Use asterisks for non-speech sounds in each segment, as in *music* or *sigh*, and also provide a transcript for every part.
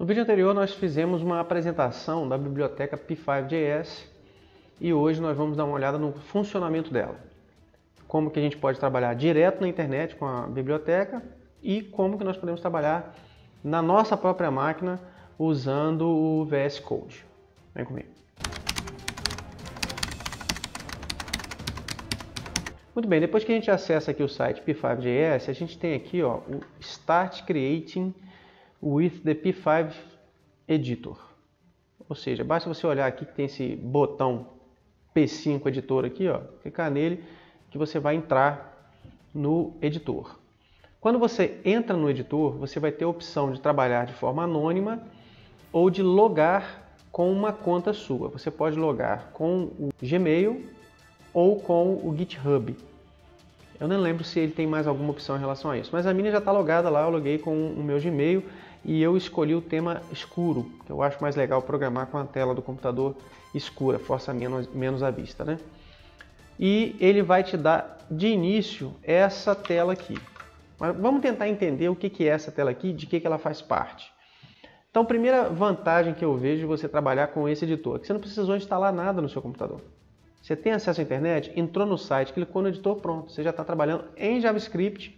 No vídeo anterior nós fizemos uma apresentação da biblioteca P5.js e hoje nós vamos dar uma olhada no funcionamento dela. Como que a gente pode trabalhar direto na internet com a biblioteca e como que nós podemos trabalhar na nossa própria máquina usando o VS Code. Vem comigo. Muito bem, depois que a gente acessa aqui o site P5.js, a gente tem aqui ó, o Start Creating with the P5 Editor. Ou seja, basta você olhar aqui que tem esse botão P5 Editor aqui, ó, clicar nele que você vai entrar no editor. Quando você entra no editor, você vai ter a opção de trabalhar de forma anônima ou de logar com uma conta sua. Você pode logar com o Gmail ou com o GitHub. Eu não lembro se ele tem mais alguma opção em relação a isso, mas a minha já está logada lá, eu loguei com o meu Gmail e eu escolhi o tema escuro, que eu acho mais legal programar com a tela do computador escura, força menos, menos vista, né? E ele vai te dar de início essa tela aqui. Mas vamos tentar entender o que é essa tela aqui, de que ela faz parte. Então, primeira vantagem que eu vejo de você trabalhar com esse editor é que você não precisou instalar nada no seu computador. Você tem acesso à internet, entrou no site, clicou no editor, pronto. Você já está trabalhando em JavaScript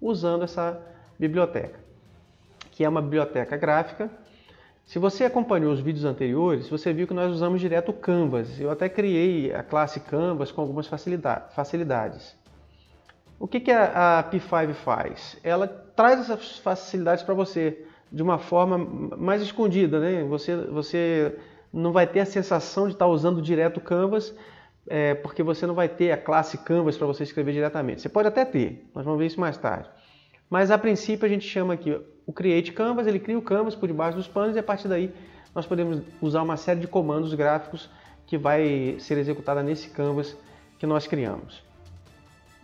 usando essa biblioteca, que é uma biblioteca gráfica. Se você acompanhou os vídeos anteriores, você viu que nós usamos direto o Canvas. Eu até criei a classe Canvas com algumas facilidades. O que, que a P5 faz? Ela traz essas facilidades para você de uma forma mais escondida. Né? Você, você não vai ter a sensação de estar usando direto o Canvas, é, porque você não vai ter a classe Canvas para você escrever diretamente. Você pode até ter, nós vamos ver isso mais tarde. Mas a princípio a gente chama aqui o Create Canvas, ele cria o Canvas por debaixo dos panos e a partir daí nós podemos usar uma série de comandos gráficos que vai ser executada nesse Canvas que nós criamos.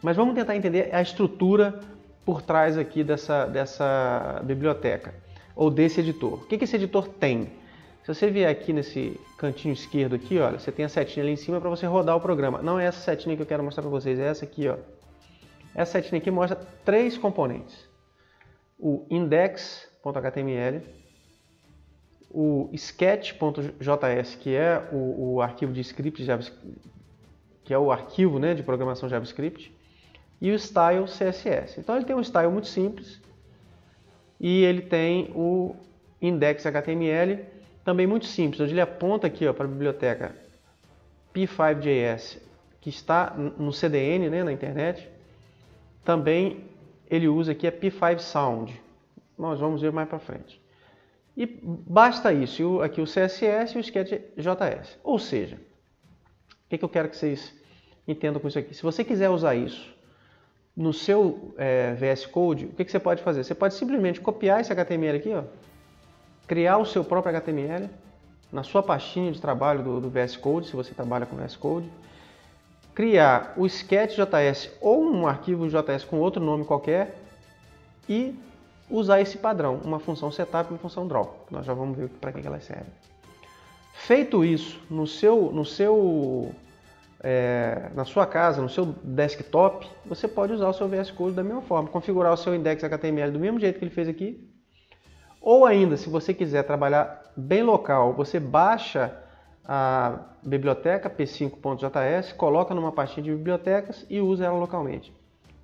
Mas vamos tentar entender a estrutura por trás aqui dessa, dessa biblioteca ou desse editor. O que, que esse editor tem? Se você vier aqui nesse cantinho esquerdo aqui, olha, você tem a setinha ali em cima para você rodar o programa. Não é essa setinha que eu quero mostrar para vocês, é essa aqui, ó. Essa setinha aqui mostra três componentes. O index.html, o sketch.js, que é o, o, arquivo de script JavaScript, que é o arquivo né, de programação JavaScript, e o style CSS. Então ele tem um style muito simples e ele tem o index.html também muito simples, onde ele aponta aqui para a biblioteca P5.js, que está no CDN, né, na internet. Também ele usa aqui a P5 Sound. Nós vamos ver mais para frente. E basta isso, aqui o CSS e o Sketch.js. Ou seja, o que, que eu quero que vocês entendam com isso aqui? Se você quiser usar isso no seu é, VS Code, o que, que você pode fazer? Você pode simplesmente copiar esse HTML aqui, ó, criar o seu próprio HTML na sua pastinha de trabalho do, do VS Code, se você trabalha com VS Code, criar o Sketch.js ou um arquivo JS com outro nome qualquer e usar esse padrão, uma função setup e uma função draw. Nós já vamos ver para que elas servem. Feito isso no seu, no seu, é, na sua casa, no seu desktop, você pode usar o seu VS Code da mesma forma, configurar o seu index HTML do mesmo jeito que ele fez aqui, ou ainda, se você quiser trabalhar bem local, você baixa a biblioteca p5.js, coloca numa pastinha de bibliotecas e usa ela localmente.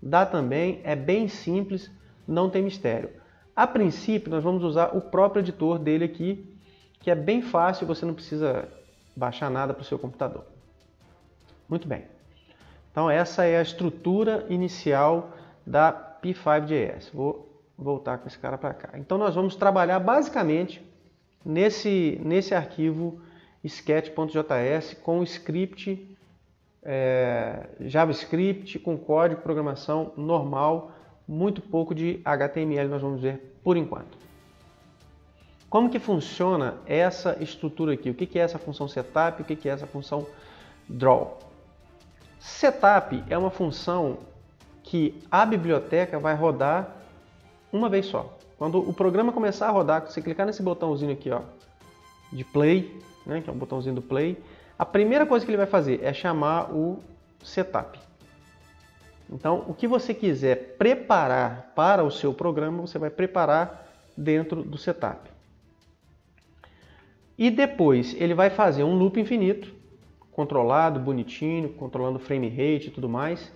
Dá também, é bem simples, não tem mistério. A princípio, nós vamos usar o próprio editor dele aqui, que é bem fácil, você não precisa baixar nada para o seu computador. Muito bem. Então essa é a estrutura inicial da P5.js. Vou voltar com esse cara para cá. Então nós vamos trabalhar basicamente nesse, nesse arquivo sketch.js com script é, JavaScript, com código de programação normal, muito pouco de HTML nós vamos ver por enquanto. Como que funciona essa estrutura aqui? O que é essa função setup? O que é essa função draw? Setup é uma função que a biblioteca vai rodar uma vez só. Quando o programa começar a rodar, você clicar nesse botãozinho aqui, ó, de play, né, que é o botãozinho do play, a primeira coisa que ele vai fazer é chamar o setup. Então, o que você quiser preparar para o seu programa, você vai preparar dentro do setup. E depois ele vai fazer um loop infinito, controlado, bonitinho, controlando frame rate e tudo mais.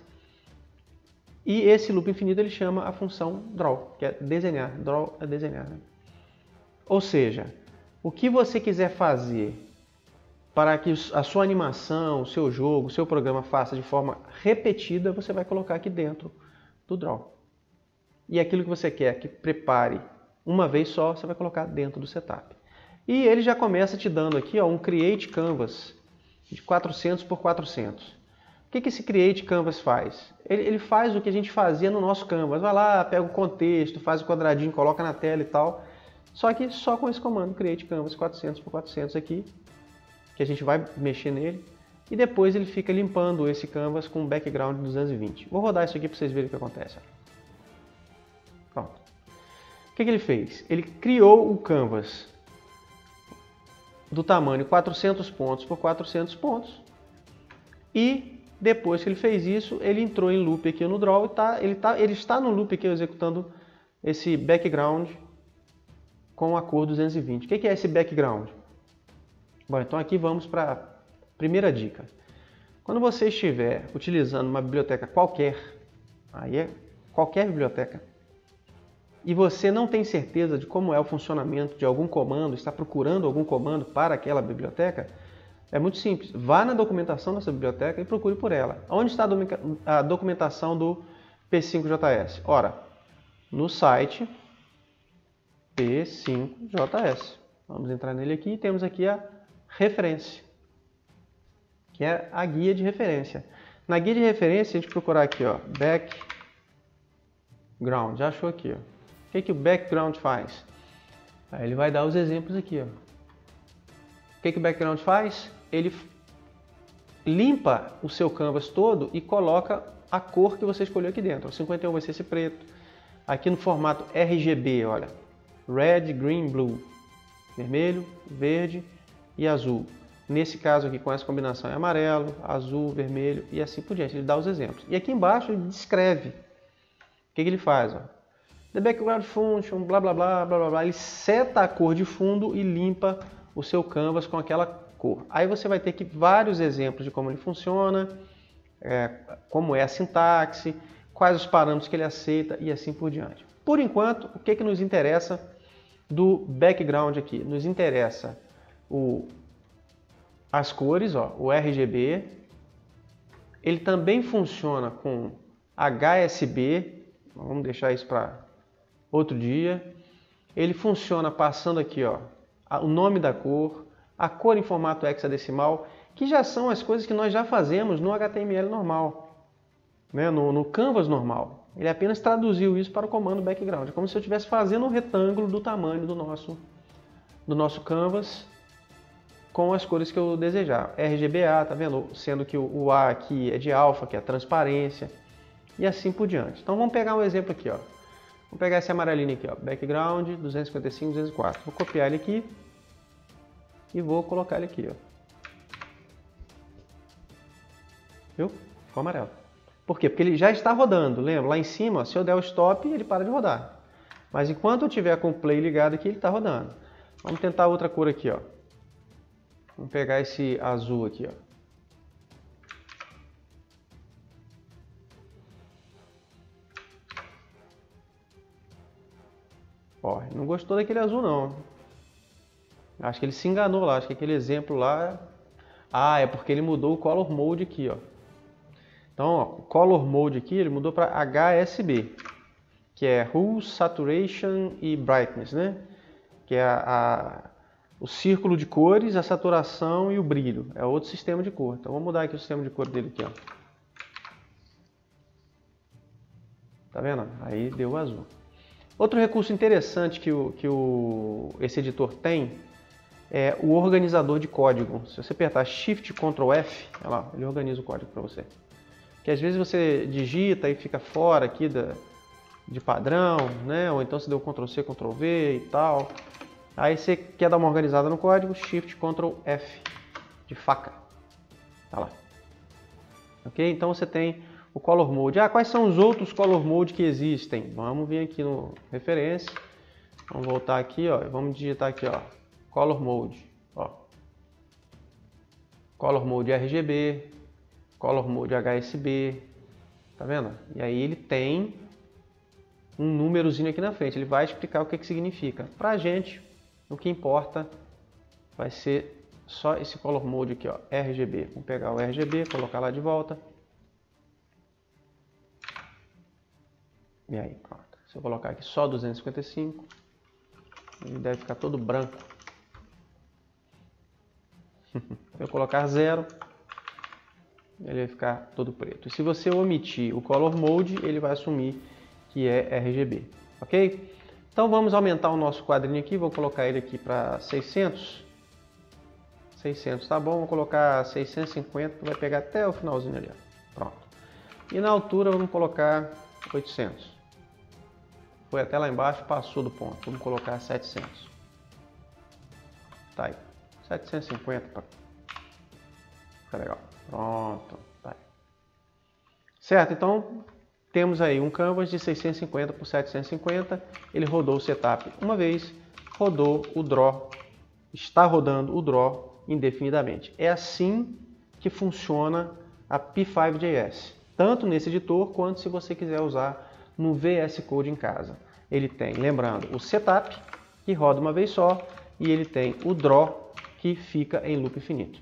E esse loop infinito ele chama a função draw, que é desenhar. Draw é desenhar. Né? Ou seja, o que você quiser fazer para que a sua animação, o seu jogo, o seu programa faça de forma repetida, você vai colocar aqui dentro do draw. E aquilo que você quer que prepare uma vez só, você vai colocar dentro do setup. E ele já começa te dando aqui ó, um Create Canvas de 400 por 400. O que, que esse Create Canvas faz? Ele, ele faz o que a gente fazia no nosso Canvas. Vai lá, pega o contexto, faz o quadradinho, coloca na tela e tal. Só que só com esse comando Create Canvas 400 por 400 aqui, que a gente vai mexer nele. E depois ele fica limpando esse canvas com background 220. Vou rodar isso aqui para vocês verem o que acontece. Pronto. O que, que ele fez? Ele criou o canvas do tamanho 400 pontos por 400 pontos. E depois que ele fez isso, ele entrou em loop aqui no draw e tá, ele, tá, ele está no loop aqui executando esse background com a cor 220. O que é esse background? Bom, então aqui vamos para a primeira dica. Quando você estiver utilizando uma biblioteca qualquer, aí é qualquer biblioteca, e você não tem certeza de como é o funcionamento de algum comando, está procurando algum comando para aquela biblioteca, é muito simples. Vá na documentação dessa biblioteca e procure por ela. Onde está a documentação do P5JS? Ora, no site P5JS. Vamos entrar nele aqui e temos aqui a referência, que é a guia de referência. Na guia de referência, a gente procurar aqui, ó, background, já achou aqui, ó. O que, que o background faz? Aí ele vai dar os exemplos aqui, ó. O que, que o background faz? Ele limpa o seu canvas todo e coloca a cor que você escolheu aqui dentro. O 51 vai ser esse preto. Aqui no formato RGB, olha, red, green, blue, vermelho, verde e azul. Nesse caso aqui, com essa combinação é amarelo, azul, vermelho e assim por diante. Ele dá os exemplos. E aqui embaixo ele descreve. O que, que ele faz? Ó? The background function, blá blá blá blá blá blá. Ele seta a cor de fundo e limpa o seu canvas com aquela cor. Aí você vai ter aqui vários exemplos de como ele funciona, é, como é a sintaxe, quais os parâmetros que ele aceita e assim por diante. Por enquanto, o que, que nos interessa do background aqui? Nos interessa o, as cores, ó, o RGB. Ele também funciona com HSB, vamos deixar isso para outro dia. Ele funciona passando aqui ó, o nome da cor, a cor em formato hexadecimal, que já são as coisas que nós já fazemos no HTML normal, né, no, no Canvas normal. Ele apenas traduziu isso para o comando background, como se eu estivesse fazendo um retângulo do tamanho do nosso, do nosso Canvas com as cores que eu desejar. RGBA, tá vendo? Sendo que o A aqui é de alfa, que é transparência, e assim por diante. Então vamos pegar um exemplo aqui, ó. Vou pegar esse amarelinho aqui, ó, background 255, 204. Vou copiar ele aqui e vou colocar ele aqui, ó. Viu? Ficou amarelo. Por quê? Porque ele já está rodando, lembra? Lá em cima, se eu der o stop, ele para de rodar. Mas enquanto eu tiver com o play ligado aqui, ele está rodando. Vamos tentar outra cor aqui, ó. Vamos pegar esse azul aqui, ó. Ó, não gostou daquele azul não. Acho que ele se enganou lá, acho que aquele exemplo lá... Ah, é porque ele mudou o Color Mode aqui, ó. Então, ó, o Color Mode aqui, ele mudou para HSB, que é Hue, Saturation e Brightness, né? Que é a, a o círculo de cores, a saturação e o brilho. É outro sistema de cor. Então vamos mudar aqui o sistema de cor dele aqui, ó. Tá vendo? Aí deu azul. Outro recurso interessante que, o, que o, esse editor tem é o organizador de código. Se você apertar Shift Ctrl F, lá, ele organiza o código para você. Que às vezes você digita e fica fora aqui da, de padrão, né? Ou então você deu Ctrl C, Ctrl V e tal. Aí você quer dar uma organizada no código, Shift Ctrl F de faca. Tá lá. Ok? Então você tem o Color Mode. Ah, quais são os outros Color Mode que existem? Vamos vir aqui no referência. Vamos voltar aqui, ó. Vamos digitar aqui, ó. Color Mode. Ó. Color Mode RGB, Color Mode HSB, tá vendo? E aí ele tem um númerozinho aqui na frente, ele vai explicar o que, que significa. Pra gente, o que importa vai ser só esse Color Mode aqui, ó, RGB. Vamos pegar o RGB, colocar lá de volta. E aí, pronto. Se eu colocar aqui só 255, ele deve ficar todo branco. *laughs* Se eu colocar zero, ele vai ficar todo preto. Se você omitir o Color Mode, ele vai assumir que é RGB, ok? Então vamos aumentar o nosso quadrinho aqui, vou colocar ele aqui para 600. 600 tá bom, vou colocar 650, que vai pegar até o finalzinho ali, ó. pronto. E na altura vamos colocar 800. Foi até lá embaixo, passou do ponto. Vamos colocar 700. Tá aí. 750 para ficar legal. Pronto. Tá. Certo, então temos aí um canvas de 650 por 750. Ele rodou o setup uma vez, rodou o draw, está rodando o draw indefinidamente. É assim que funciona a P5JS, tanto nesse editor quanto se você quiser usar no VS Code em casa. Ele tem, lembrando, o setup, que roda uma vez só, e ele tem o draw, que fica em loop infinito.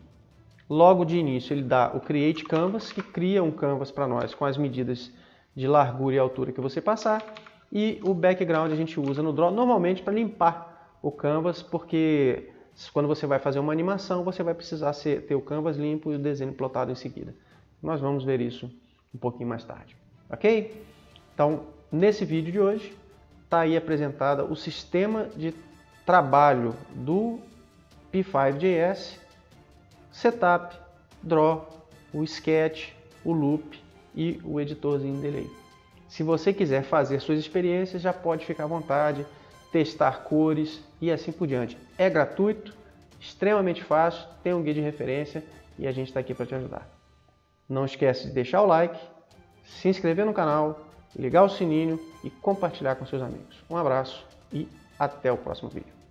Logo de início, ele dá o create canvas, que cria um canvas para nós com as medidas de largura e altura que você passar, e o background a gente usa no draw normalmente para limpar o canvas, porque quando você vai fazer uma animação, você vai precisar ter o canvas limpo e o desenho plotado em seguida. Nós vamos ver isso um pouquinho mais tarde, ok? Então, nesse vídeo de hoje, está aí apresentada o sistema de trabalho do P5JS, Setup, Draw, o Sketch, o Loop e o editorzinho Delay. Se você quiser fazer suas experiências, já pode ficar à vontade, testar cores e assim por diante. É gratuito, extremamente fácil, tem um guia de referência e a gente está aqui para te ajudar. Não esquece de deixar o like, se inscrever no canal, ligar o sininho e compartilhar com seus amigos. Um abraço e até o próximo vídeo.